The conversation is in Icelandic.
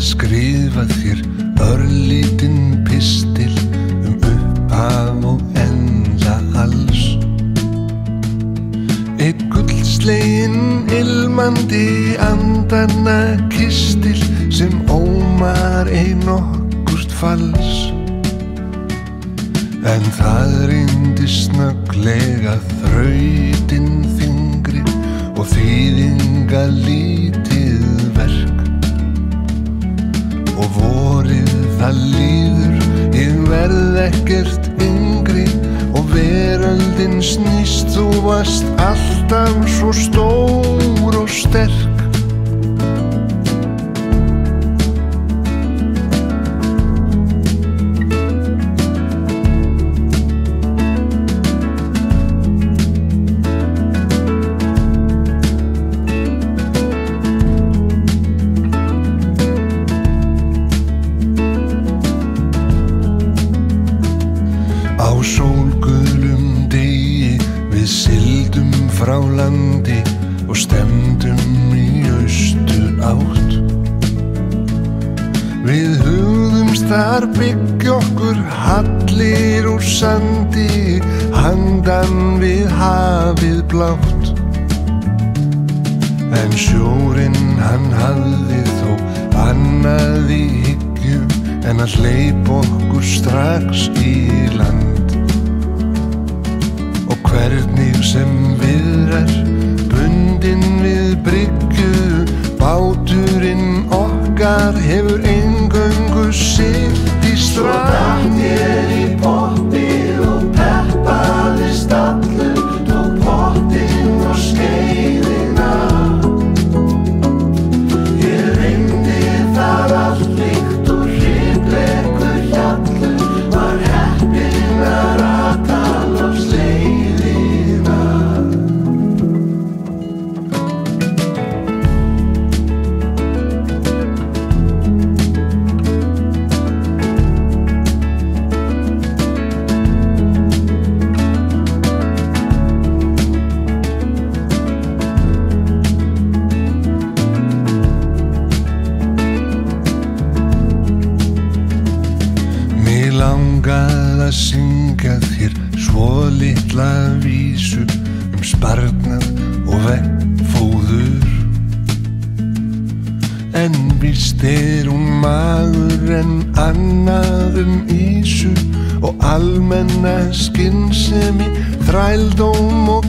skrifað þér örlítinn pistil um upphaf og enda alls. Eitt guldslegin ilmandi andanna kistil sem ómar ein okkurt falls. En það reyndi snögglega þrautinn þingri og þýðinga lítið það líður, ég verð ekkert yngri og veröldin snýst, þú varst alltaf svo stór og sterk. Á sólguðlum degi við sildum frá landi og stemdum í austur átt. Við hugðumst þar byggja okkur hallir úr sandi, handan við hafið blátt. En sjórin hann hafði þó annað í hyggju en að hleyp okkur strax í hvernig sem viðrar, bundin við bryggju, báturinn okkar hefur eingöngu sitt í strand. Litla vísu um sparnað og vekkfóður. En víst er hún maður en annað um ísu og almenna skinnsemi, þrældóm og